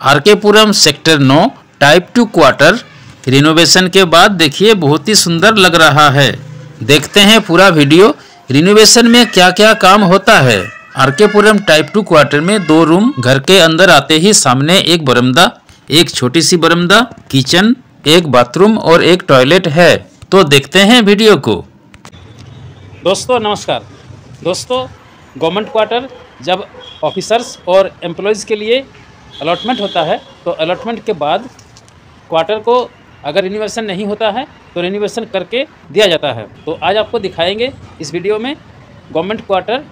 RK Puram sector 9 type two quarter, renovation के बाद देखिए बहुत ही सुंदर लग रहा है। देखते हैं पूरा वीडियो, रिनोवेशन में क्या क्या काम होता है। आरकेपुरम टाइप टू क्वार्टर में दो रूम घर के अंदर आते ही सामने एक बरमदा, एक छोटी सी बरमदा, किचन, एक बाथरूम और एक टॉयलेट है। तो देखते हैं वीडियो को। दोस्तों, नमस्कार। दोस्तों, गवर्नमेंट क्वार्टर जब ऑफिसर्स और एम्प्लॉयज़ के लिए अलॉटमेंट होता है तो अलॉटमेंट के बाद क्वार्टर को अगर रिनोवेशन नहीं होता है तो रिनोवेशन करके दिया जाता है। तो आज आपको दिखाएँगे इस वीडियो में गवर्नमेंट क्वार्टर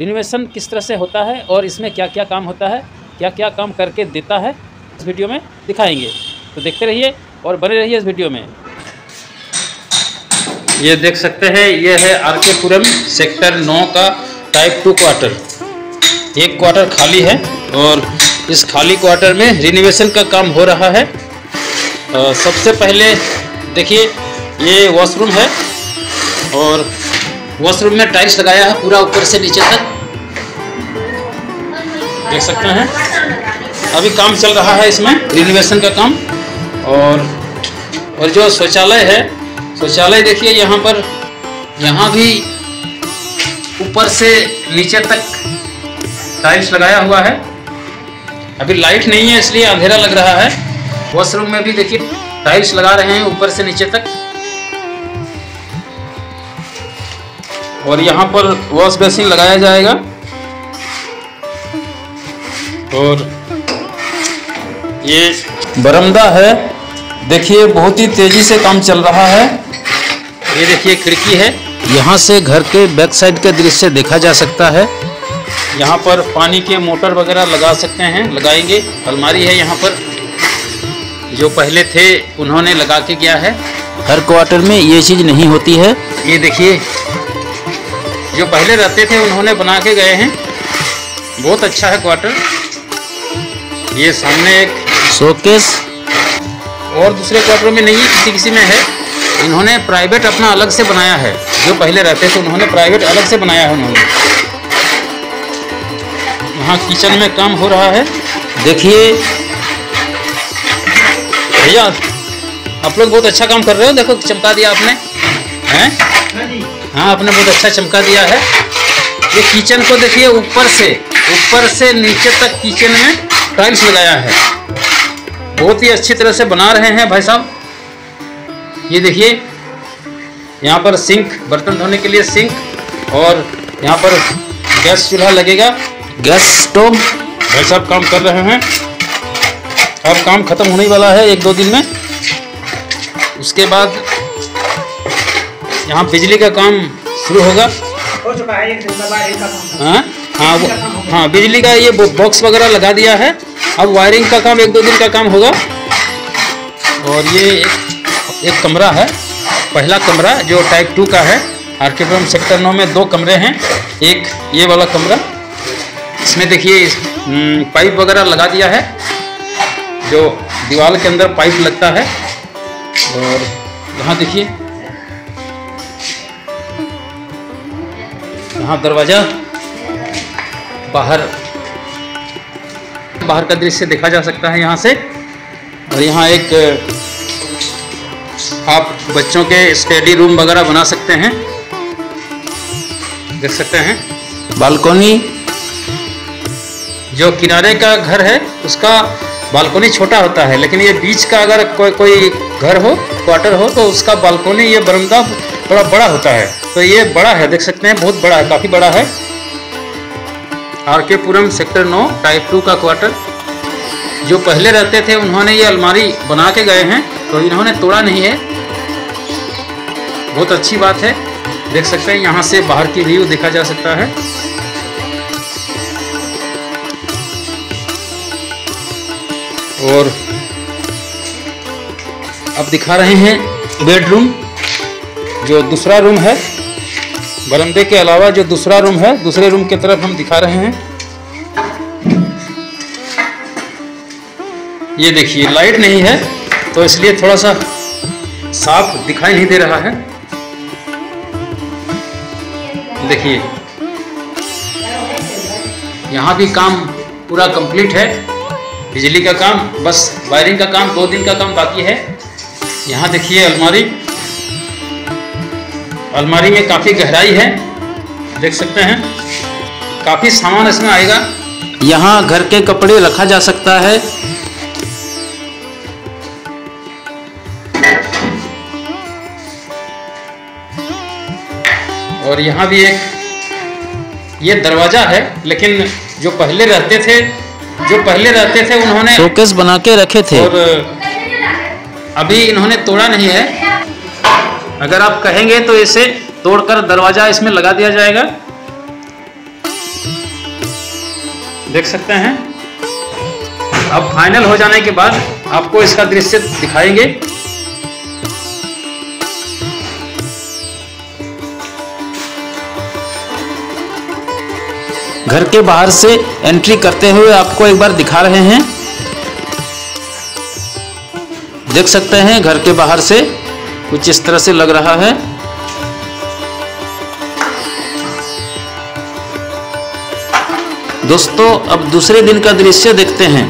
रिनोवेशन किस तरह से होता है और इसमें क्या क्या काम होता है क्या क्या काम करके देता है, इस वीडियो में दिखाएँगे। तो देखते रहिए और बने रहिए इस वीडियो में। ये देख सकते हैं, ये है आर के पुरम सेक्टर नौ का टाइप टू क्वार्टर एक क्वार्टर खाली है और इस खाली क्वार्टर में रिनोवेशन का काम हो रहा है। अ, सबसे पहले देखिए ये वॉशरूम है और वॉशरूम में टाइल्स लगाया है पूरा ऊपर से नीचे तक। देख सकते हैं। अभी काम चल रहा है इसमें रिनोवेशन का काम। और और जो शौचालय है शौचालय देखिए यहाँ पर यहाँ भी ऊपर से नीचे तक टाइल्स लगाया हुआ है। अभी लाइट नहीं है, इसलिए अंधेरा लग रहा है। वॉशरूम में भी देखिए टाइल्स लगा रहे हैं, ऊपर से नीचे तक। और यहाँ पर वॉश बेसिन लगाया जाएगा। और ये बरमदा है। देखिए, बहुत ही तेज़ी से काम चल रहा है। ये देखिए, खिड़की है। यहाँ से घर के बैक साइड का दृश्य देखा जा सकता है। यहाँ पर पानी के मोटर वगैरह लगा सकते हैं लगाएँगे। अलमारी है यहाँ पर। जो पहले थे उन्होंने लगा के गया है। हर क्वार्टर में ये चीज़ नहीं होती है। ये देखिए जो पहले रहते थे उन्होंने बना के गए हैं। बहुत अच्छा है क्वार्टर। ये सामने एक शोकेस और दूसरे क्वार्टर में नहीं है किसी किसी में है। इन्होंने प्राइवेट अपना अलग से बनाया है। जो पहले रहते थे उन्होंने प्राइवेट अलग से बनाया है उन्होंने। यहाँ किचन में काम हो रहा है। देखिए। भैया, आप लोग बहुत अच्छा काम कर रहे हो। देखो, चमका दिया आपने। हैं? हाँ आपने बहुत अच्छा चमका दिया है। ये किचन को देखिए, ऊपर से ऊपर से नीचे तक किचन में टाइल्स लगाया है। बहुत ही अच्छी तरह से बना रहे हैं भाई साहब। ये देखिए, यहाँ पर सिंक, बर्तन धोने के लिए सिंक और यहाँ पर गैस चूल्हा लगेगा। गैस स्टोव भाई साहब काम कर रहे हैं। अब काम खत्म होने वाला है एक दो दिन में। उसके बाद यहाँ बिजली का काम शुरू होगा। हो चुका है एक दिन हाँ? हाँ वो हाँ बिजली का ये बॉक्स वगैरह लगा दिया है। अब वायरिंग का काम एक दो दिन का काम होगा। और ये एक, एक कमरा है। पहला कमरा जो टाइप टू का है। आरकेपुरम सेक्टर नौ में दो कमरे हैं। एक ये वाला कमरा। इसमें देखिए इस, हम्म, पाइप वगैरह लगा दिया है जो दीवार के अंदर पाइप लगता है और यहाँ देखिए यहाँ दरवाज़ा बाहर बाहर का दृश्य देखा जा सकता है यहाँ से और यहाँ एक आप बच्चों के स्टडी रूम वगैरह बना सकते हैं देख सकते हैं। बालकोनी जो किनारे का घर है, उसका बालकोनी छोटा होता है, लेकिन ये बीच का अगर कोई कोई घर हो क्वार्टर हो तो उसका बालकोनी ये बरमदा थोड़ा बड़ा होता है। तो ये बड़ा है, देख सकते हैं, बहुत बड़ा है, काफ़ी बड़ा है। आर के पुरम, सेक्टर नौ टाइप टू का क्वार्टर जो पहले रहते थे, उन्होंने ये अलमारी बना के गए हैं तो इन्होंने तोड़ा नहीं है। बहुत अच्छी बात है। देख सकते हैं, यहाँ से बाहर की व्यू देखा जा सकता है। और अब दिखा रहे हैं बेडरूम जो दूसरा रूम है बरमदे के अलावा जो दूसरा रूम है, दूसरे रूम की तरफ़ हम दिखा रहे हैं। ये देखिए लाइट नहीं है तो इसलिए थोड़ा सा साफ़ दिखाई नहीं दे रहा है। देखिए, यहाँ भी काम पूरा कंप्लीट है। बिजली का काम, बस वायरिंग का काम, दो दिन का काम बाकी है। यहाँ देखिए अलमारी। अलमारी में काफ़ी गहराई है, देख सकते हैं। काफ़ी सामान इसमें आएगा। यहाँ घर के कपड़े रखा जा सकता है। और यहाँ भी एक, ये दरवाज़ा है, लेकिन जो पहले रहते थे जो पहले रहते थे उन्होंने शोकेस बना के रखे थे। और अभी इन्होंने तोड़ा नहीं है। अगर आप कहेंगे तो इसे तोड़कर दरवाज़ा इसमें लगा दिया जाएगा। देख सकते हैं। अब फाइनल हो जाने के बाद आपको इसका दृश्य दिखाएँगे। घर के बाहर से एंट्री करते हुए आपको एक बार दिखा रहे हैं। देख सकते हैं घर के बाहर से कुछ इस तरह से लग रहा है। दोस्तों, अब दूसरे दिन का दृश्य देखते हैं।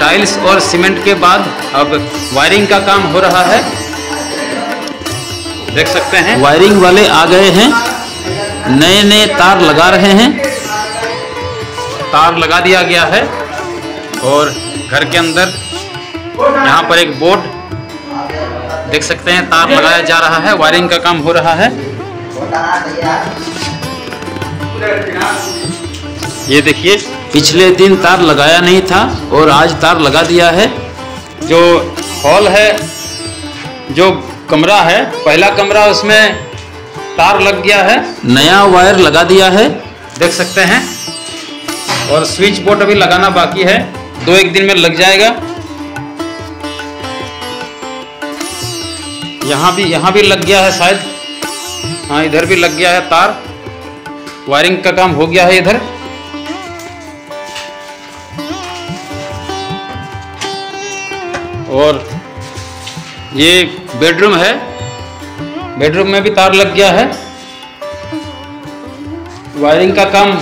टाइल्स और सीमेंट के बाद अब वायरिंग का काम हो रहा है। देख सकते हैं। वायरिंग वाले आ गए हैं। नए नए तार लगा रहे हैं। तार लगा दिया गया है और घर के अंदर यहाँ पर एक बोर्ड देख सकते हैं, तार लगाया जा रहा है, वायरिंग का काम हो रहा है। ये देखिए, पिछले दिन तार लगाया नहीं था और आज तार लगा दिया है। जो हॉल है, जो कमरा है, पहला कमरा उसमें तार लग गया है। नया वायर लगा दिया है। देख सकते हैं। और स्विच बोर्ड अभी लगाना बाकी है। दो एक दिन में लग जाएगा। यहाँ भी यहाँ भी लग गया है शायद। हाँ इधर भी लग गया है तार। वायरिंग का काम हो गया है इधर। और ये बेडरूम है। बेडरूम में भी तार लग गया है। वायरिंग का काम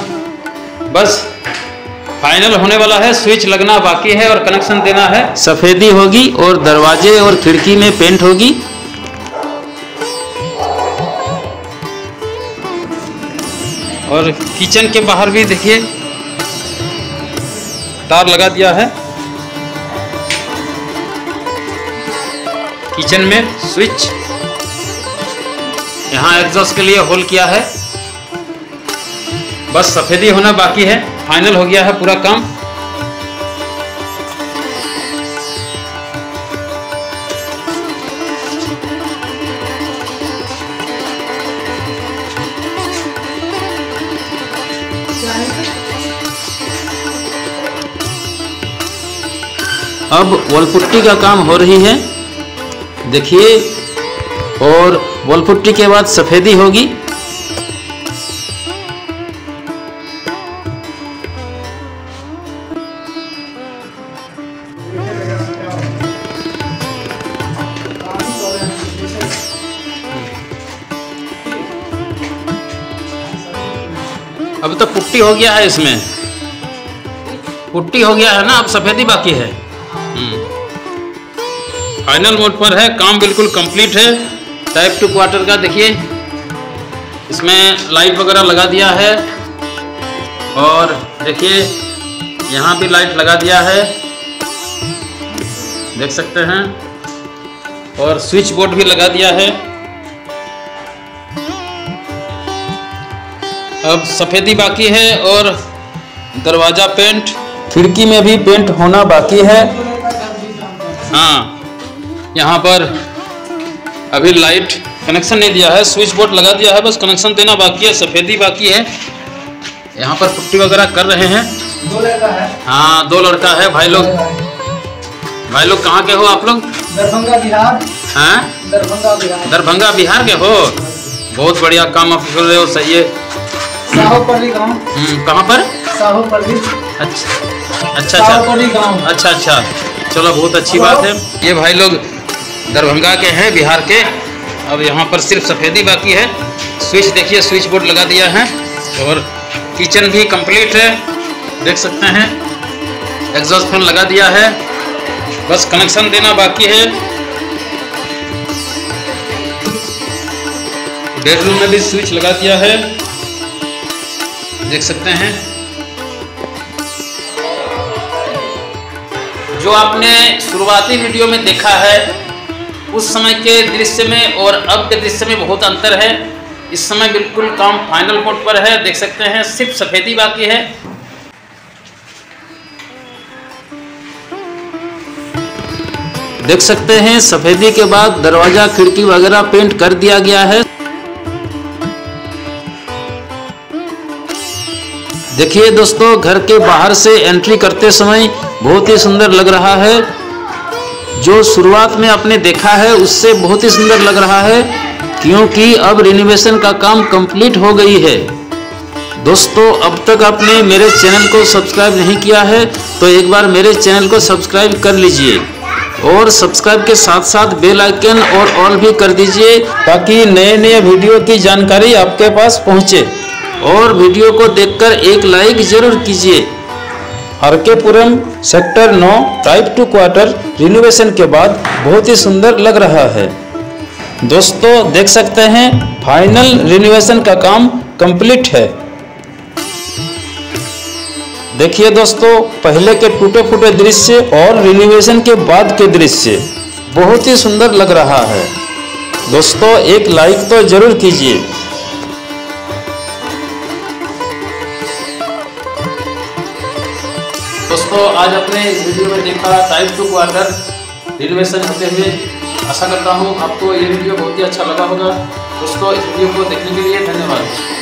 बस फाइनल होने वाला है। स्विच लगना बाकी है और कनेक्शन देना है। सफेदी होगी और दरवाजे और खिड़की में पेंट होगी। और किचन के बाहर भी देखिए तार लगा दिया है। किचन में स्विच यहाँ एग्जॉस्ट के लिए होल किया है। बस सफेदी होना बाकी है। फाइनल हो गया है पूरा काम। अब वॉलपुट्टी का काम हो रही है। देखिए, और वॉलपुट्टी के बाद सफेदी होगी। अब तो पुट्टी हो गया है इसमें। पुट्टी हो गया है ना, अब सफेदी बाकी है। फाइनल मोड पर है, काम बिल्कुल कंप्लीट है। टाइप टू क्वार्टर का देखिए। इसमें लाइट वगैरह लगा दिया है। और देखिए, यहाँ भी लाइट लगा दिया है। देख सकते हैं। और स्विच बोर्ड भी लगा दिया है। अब सफेदी बाकी है और दरवाज़ा पेंट खिड़की में भी पेंट होना बाकी है। हाँ यहाँ पर अभी लाइट कनेक्शन नहीं दिया है स्विच बोर्ड लगा दिया है बस कनेक्शन देना बाकी है सफेदी बाकी है। यहाँ पर पुट्टी वगैरह कर रहे हैं। दो लड़का है। हाँ दो लड़का है भाई लोग। भाई लोग कहाँ के हो आप लोग? दरभंगा बिहार। हैं? दरभंगा बिहार। दरभंगा बिहार के हो? बहुत बढ़िया काम आप कर रहे हो सही है। साहोपल्ली गाँव। हम्म, कहाँ पर? साहोपल्ली। अच्छा अच्छा अच्छा। अच्छा अच्छा। चलो बहुत अच्छी बात है। ये भाई लोग दरभंगा के हैं, बिहार के। अब यहाँ पर सिर्फ़ सफ़ेदी बाकी है। स्विच देखिए, स्विच बोर्ड लगा दिया है और किचन भी कंप्लीट है। देख सकते हैं, एग्जॉस्ट फ़ैन लगा दिया है। बस कनेक्शन देना बाकी है। बेडरूम में भी स्विच लगा दिया है। देख सकते हैं। जो आपने शुरुआती वीडियो में देखा है उस समय के दृश्य में और अब के दृश्य में बहुत अंतर है। इस समय बिल्कुल काम फाइनल मोड पर है। देख सकते हैं, सिर्फ़ सफ़ेदी बाकी है। देख सकते हैं, सफ़ेदी के बाद दरवाज़ा, खिड़की वगैरह पेंट कर दिया गया है। देखिए दोस्तों, घर के बाहर से एंट्री करते समय बहुत ही सुंदर लग रहा है। जो शुरुआत में आपने देखा है, उससे बहुत ही सुंदर लग रहा है, क्योंकि अब रिनोवेशन का काम कंप्लीट हो गई है। दोस्तों, अब तक आपने मेरे चैनल को सब्सक्राइब नहीं किया है तो एक बार मेरे चैनल को सब्सक्राइब कर लीजिए और सब्सक्राइब के साथ साथ बेल आइकन और ऑल भी कर दीजिए, ताकि नए नए वीडियो की जानकारी आपके पास पहुँचे। और वीडियो को देखकर एक लाइक ज़रूर कीजिए। RK Puram sector 9 type two quarter renovation के बाद बहुत ही सुंदर लग रहा है। दोस्तों, देख सकते हैं फाइनल रिनोवेशन का काम कंप्लीट है। देखिए दोस्तों, पहले के टूटे फूटे दृश्य और रिनोवेशन के बाद के दृश्य बहुत ही सुंदर लग रहा है। दोस्तों, एक लाइक तो ज़रूर कीजिए। दोस्तों, आज अपने इस वीडियो में देखा टाइप टू क्वार्टर रिनोवेशन होते हुए, आशा करता हूँ आपको ये वीडियो बहुत ही अच्छा लगा होगा। दोस्तों, इस वीडियो को देखने के लिए धन्यवाद।